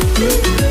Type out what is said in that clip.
you.